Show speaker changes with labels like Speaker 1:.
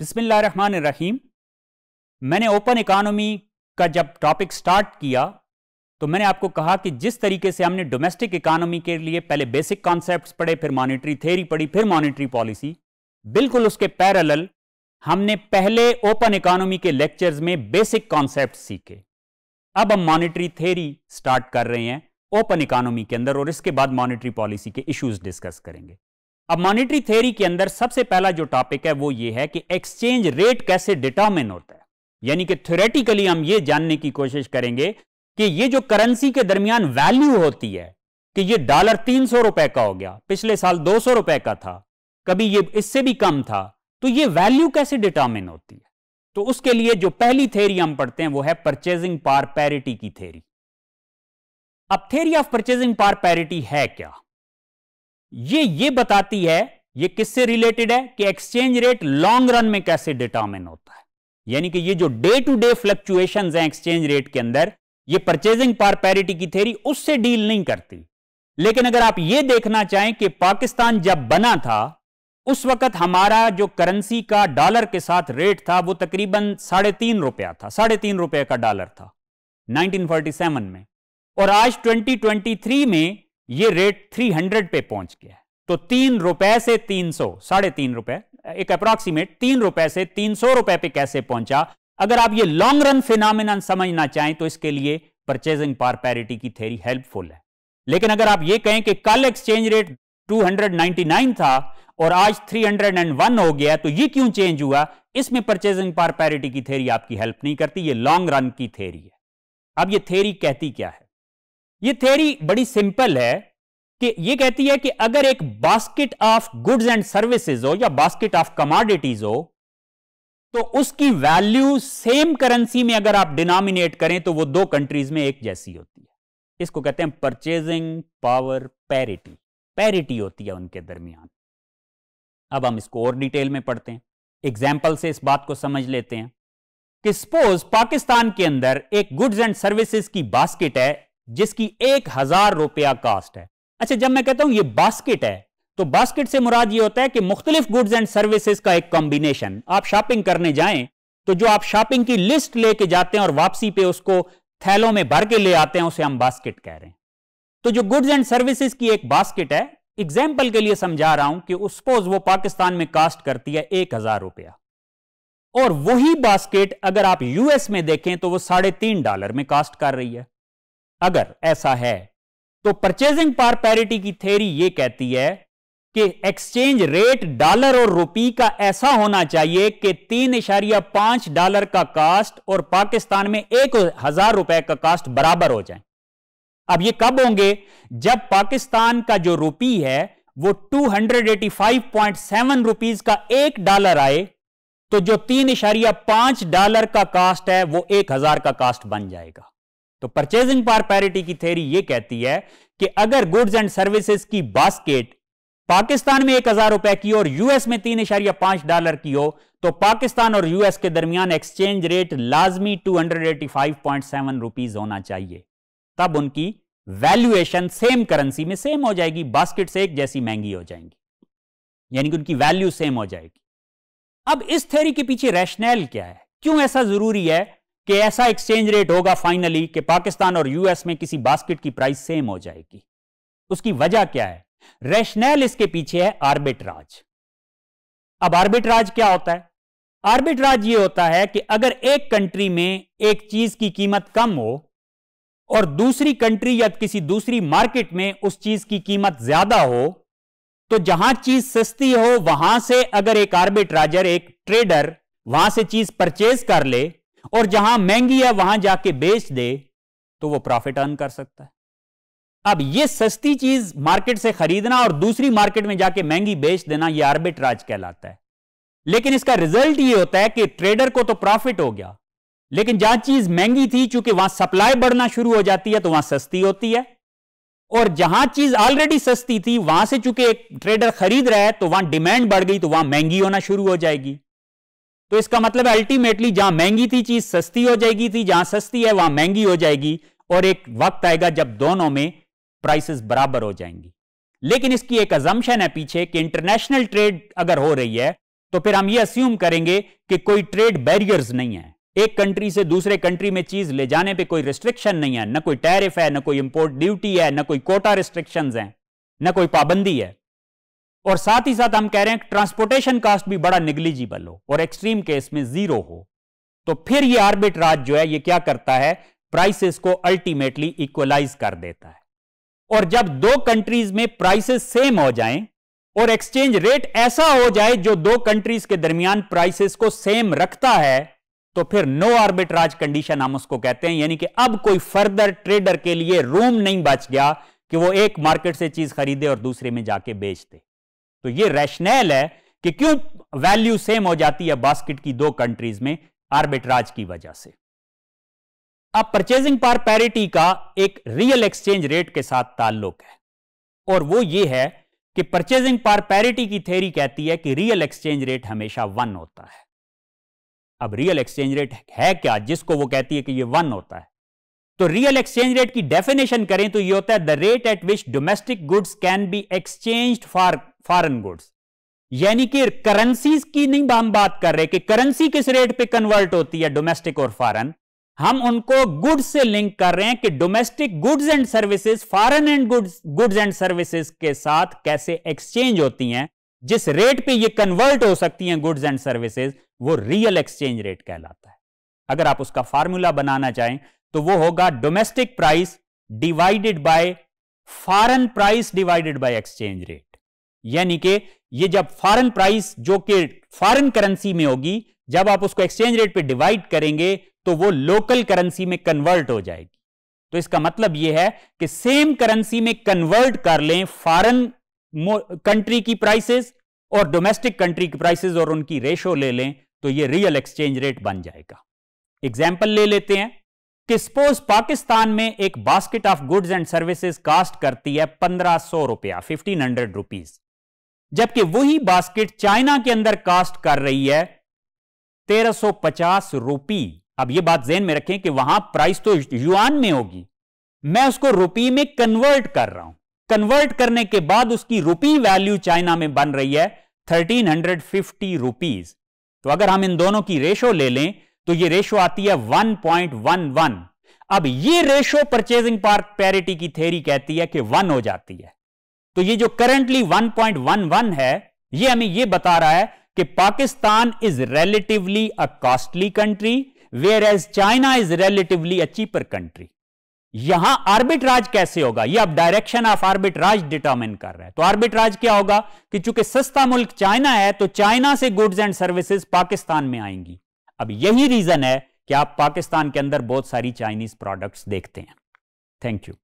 Speaker 1: रहीम मैंने open economy का जब टॉपिक स्टार्ट किया तो मैंने आपको कहा कि जिस तरीके से हमने डोमेस्टिक इकानमी के लिए पहले बेसिक कॉन्सेप्ट्स पढ़े, फिर मॉनिटरी थेरी पढ़ी, फिर मॉनिटरी पॉलिसी, बिल्कुल उसके पैरेलल हमने पहले ओपन इकोनॉमी के लेक्चर्स में बेसिक कॉन्सेप्ट सीखे। अब हम मॉनिटरी थेरी स्टार्ट कर रहे हैं, ओपन इकोनॉमी के अंदर, और इसके बाद मॉनिटरी पॉलिसी के इश्यूज़ डिस्कस करेंगे। अब मॉनिटरी थ्योरी के अंदर सबसे पहला जो टॉपिक है, वो ये है कि एक्सचेंज रेट कैसे डिटर्मिन होता है। यानी कि थ्योरेटिकली हम ये जानने की कोशिश करेंगे कि ये जो करेंसी के दरमियान वैल्यू होती है, कि ये डॉलर तीन सौ रुपए का हो गया, पिछले साल दो सौ रुपए का था, कभी ये इससे भी कम था तो ये वैल्यू कैसे डिटर्मिन होती है? तो उसके लिए जो पहली थेरी हम पढ़ते हैं, वो है परचेजिंग पार पैरिटी की थेरी अब theory of purchasing power parity है क्या? ये ये बताती है, ये किससे रिलेटेड है? कि एक्सचेंज रेट लॉन्ग रन में कैसे डिटर्मिन होता है? यानी कि ये जो डे टू डे फ्लक्चुएशन हैं एक्सचेंज रेट के अंदर, ये परचेजिंग पार पैरिटी की थेरी उससे डील नहीं करती। लेकिन अगर आप ये देखना चाहें कि पाकिस्तान जब बना था, उस वक्त हमारा जो करेंसी का डॉलर के साथ रेट था, वो तकरीबन साढ़े तीन रुपया था, साढ़े तीन रुपए का डॉलर था 1947 में। और आज 2023 में ये रेट 300 पे पहुँच गया तो तीन रुपए से तीन सौ, साढ़े तीन रुपए, एक अप्रॉक्सीमेट तीन रुपए से तीन सौ रुपए पे कैसे पहुँचा? अगर आप ये लॉन्ग रन फिनोमिना समझना चाहें तो इसके लिए परचेजिंग पार पैरिटी की थेरी हेल्पफुल है। लेकिन अगर आप ये कहें कि कल एक्सचेंज रेट 299 था और आज 301 हो गया तो ये क्यों चेंज हुआ? इसमें परचेजिंग पार पैरिटी की थेरी आपकी हेल्प नहीं करती, ये लॉन्ग रन की थेरी है। अब ये थेरी कहती क्या है? ये थ्योरी बड़ी सिंपल है कि ये कहती है कि अगर एक basket of goods and services हो या बास्केट ऑफ़ कमाडिटीज हो तो उसकी वैल्यू सेम करेंसी में अगर आप डिनोमिनेट करें तो वो दो कंट्रीज़ में एक जैसी होती है। इसको कहते हैं परचेजिंग पावर पैरिटी पैरिटी होती है उनके दरमियान। अब हम इसको और डिटेल में पढ़ते हैं। एग्ज़ाम्पल से इस बात को समझ लेते हैं कि सपोज़ पाकिस्तान के अंदर एक गुड्स एंड सर्विसेज़ की बास्केट है जिसकी एक हज़ार रुपया कास्ट है। अच्छा जब मैं कहता हूँ ये बास्केट है तो बास्केट से मुराद ये होता है कि मुख्तलिफ़ गुड्स एंड सर्विसेज़ का एक कॉम्बिनेशन आप शॉपिंग करने जाएँ तो जो आप शॉपिंग की लिस्ट लेके जाते हैं और वापसी पे उसको थैलों में भर के ले आते हैं, उसे हम बास्केट कह रहे हैं। तो जो गुड्स एंड सर्विसेज़ की एक बास्केट है एग्ज़ाम्पल के लिए समझा रहा हूँ कि सपोज़ वो पाकिस्तान में कास्ट करती है एक हज़ार रुपया। और वही बास्केट अगर आप यूएस में देखें तो वो साढ़े तीन डॉलर में कास्ट कर रही है। अगर ऐसा है तो परचेजिंग पार पैरिटी की थेरी यह कहती है कि एक्सचेंज रेट डॉलर और रुपी का ऐसा होना चाहिए कि तीन इशारिया पाँच डॉलर का कास्ट और पाकिस्तान में एक हज़ार रुपए का कास्ट बराबर हो जाए। अब ये कब होंगे? जब पाकिस्तान का जो रुपी है, वो 285.7 रुपीज़ का एक डॉलर आए तो जो तीन इशारिया पाँच डॉलर का कास्ट है, वो एक हज़ार का कास्ट बन जाएगा। तो परचेजिंग पार पैरिटी की थेरी यह कहती है कि अगर गुड्स एंड सर्विसेज़ की बास्केट पाकिस्तान में एक हज़ार रुपए की और यूएस में तीन इशारिया पाँच डॉलर की हो तो पाकिस्तान और यूएस के दरमियान एक्सचेंज रेट लाजमी two hundred eighty five point seven rupees होना चाहिए। तब उनकी वैल्यूएशन सेम करेंसी में सेम हो जाएगी बास्केट से एक जैसी महँगी हो जाएँगी। यानी कि उनकी वैल्यू सेम हो जाएगी। अब इस थेरी के पीछे रैशनैल क्या है? क्यों ऐसा ज़रूरी है? कि ऐसा एक्सचेंज रेट होगा फाइनली कि पाकिस्तान और यूएस में किसी बास्केट की प्राइस सेम हो जाएगी। उसकी वजह क्या है? रैशनैल इसके पीछे है आर्बिट्राज अब आर्बिट्राज क्या होता है? आर्बिट्राज ये होता है कि अगर एक कंट्री में एक चीज़ की कीमत कम हो और दूसरी कंट्री या किसी दूसरी मार्केट में उस चीज़ की कीमत ज़्यादा हो तो जहाँ चीज़ सस्ती हो, वहाँ से अगर एक आर्बिट्राजर एक ट्रेडर वहाँ से चीज़ परचेज कर ले और जहाँ महँगी है, वहाँ जाके बेच दे तो वो प्रॉफिट अर्न कर सकता है। अब ये सस्ती चीज़ मार्केट से खरीदना और दूसरी मार्केट में जाके महँगी बेच देना, ये आर्बिट्राज कहलाता है। लेकिन इसका रिज़ल्ट ये होता है कि ट्रेडर को तो प्रॉफिट हो गया, लेकिन जहाँ चीज़ महँगी थी, चूँकि वहाँ सप्लाई बढ़ना शुरू हो जाती है तो वहाँ सस्ती होती है। और जहाँ चीज़ ऑलरेडी सस्ती थी, वहाँ से चूँकि एक ट्रेडर खरीद रहा है तो वहाँ डिमांड बढ़ गई तो वहाँ महँगी होना शुरू हो जाएगी। तो इसका मतलब अल्टीमेटली जहाँ महँगी थी चीज़ सस्ती हो जाएगी थी, जहाँ सस्ती है वहाँ महँगी हो जाएगी और एक वक्त आएगा जब दोनों में प्राइसेस बराबर हो जाएँगी। लेकिन इसकी एक अजम्पन है पीछे कि इंटरनेशनल ट्रेड अगर हो रही है तो फिर हम ये अस्यूम करेंगे कि कोई ट्रेड बैरियर्स नहीं है। एक कंट्री से दूसरे कंट्री में चीज़ ले जाने पे कोई रिस्ट्रिक्शन नहीं है, न कोई टैरिफ है, न कोई इंपोर्ट ड्यूटी है, न कोई कोटा रिस्ट्रिक्शंस हैं, न कोई पाबंदी है। और साथ ही साथ हम कह रहे हैं ट्रांसपोर्टेशन कास्ट भी बड़ा निगलिजिबल हो और एक्सट्रीम केस में ज़ीरो हो। तो फिर ये आर्बिट्राज जो है, ये क्या करता है? प्राइसेस को अल्टीमेटली इक्वलाइज कर देता है। और जब दो कंट्रीज़ में प्राइसेस सेम हो जाएँ और एक्सचेंज रेट ऐसा हो जाए जो दो कंट्रीज़ के दरमियान प्राइसेस को सेम रखता है तो फिर नो आर्बिट्राज कंडीशन हम उसको कहते हैं। यानी कि अब कोई फर्दर ट्रेडर के लिए रूम नहीं बच गया कि वो एक मार्केट से चीज़ खरीदे और दूसरे में जाके बेच दे। तो ये रैशनैल है कि क्यों वैल्यू सेम हो जाती है बास्केट की दो कंट्रीज़ में आर्बिट्राज की वजह से। अब परचेजिंग पार पैरिटी का एक रियल एक्सचेंज रेट के साथ ताल्लुक है और वो ये है कि परचेजिंग पार पैरिटी की थेरी कहती है कि रियल एक्सचेंज रेट हमेशा वन होता है। अब रियल एक्सचेंज रेट है क्या जिसको वो कहती है कि ये वन होता है? तो रियल एक्सचेंज रेट की डेफिनेशन करें तो ये होता है the rate at which domestic goods can be exchange for foreign goods यानी कि करेंसीज की नहीं हम बात कर रहे कि करेंसी किस रेट पे कन्वर्ट होती है डोमेस्टिक और फॉरेन हम उनको गुड्स से लिंक कर रहे हैं कि domestic goods and services foreign and goods goods and services के साथ कैसे एक्सचेंज होती हैं, जिस रेट पे ये कन्वर्ट हो सकती हैं गुड्स एंड सर्विसेज़ वो रियल एक्सचेंज रेट कहलाता है। अगर आप उसका फार्मूला बनाना चाहें तो वो होगा domestic price divided by foreign price divided by exchange rate यानी कि ये जब फॉरेन प्राइस जो कि फॉरेन करेंसी में होगी, जब आप उसको एक्सचेंज रेट पे डिवाइड करेंगे तो वो लोकल करेंसी में कन्वर्ट हो जाएगी। तो इसका मतलब यह है कि सेम करेंसी में कन्वर्ट कर लें फॉरेन कंट्री की प्राइसेस और डोमेस्टिक कंट्री की प्राइसेस और उनकी रेशो ले लें तो ये रियल एक्सचेंज रेट बन जाएगा। एग्ज़ाम्पल ले लेते हैं। कि सपोज़ पाकिस्तान में एक basket of goods and services cost करती है पंद्रह सौ रुपया फिफ्टीन हंड्रेड रुपीज़ जबकि वही बास्केट चाइना के अंदर कास्ट कर रही है। तेरह सौ पचास रुपी। अब यह बात जेन में रखें कि वहाँ प्राइस तो युआन में होगी। मैं उसको रुपी में कन्वर्ट कर रहा हूँ। कन्वर्ट करने के बाद उसकी रुपी वैल्यू चाइना में बन रही है थर्टीन हंड्रेड फिफ्टी रुपीज़ तो अगर हम इन दोनों की रेशो ले लें तो ये रेशो आती है 1.11 अब ये रेशो परचेजिंग पार पैरिटी की थेरी कहती है कि वन हो जाती है। तो ये जो करंटली 1.11 है, ये हमें ये बता रहा है कि Pakistan is relatively a costly country whereas China is relatively a cheaper country यहाँ आर्बिट्राज कैसे होगा? ये अब डायरेक्शन ऑफ़ आर्बिट्राज डिटर्मिन कर रहा है। तो आर्बिट्राज क्या होगा? कि चूँकि सस्ता मुल्क चाइना है तो चाइना से गुड्स एंड सर्विसेज़ पाकिस्तान में आएँगी। अब यही रीजन है कि आप पाकिस्तान के अंदर बहुत सारी चाइनीज़ प्रोडक्ट्स देखते हैं। Thank you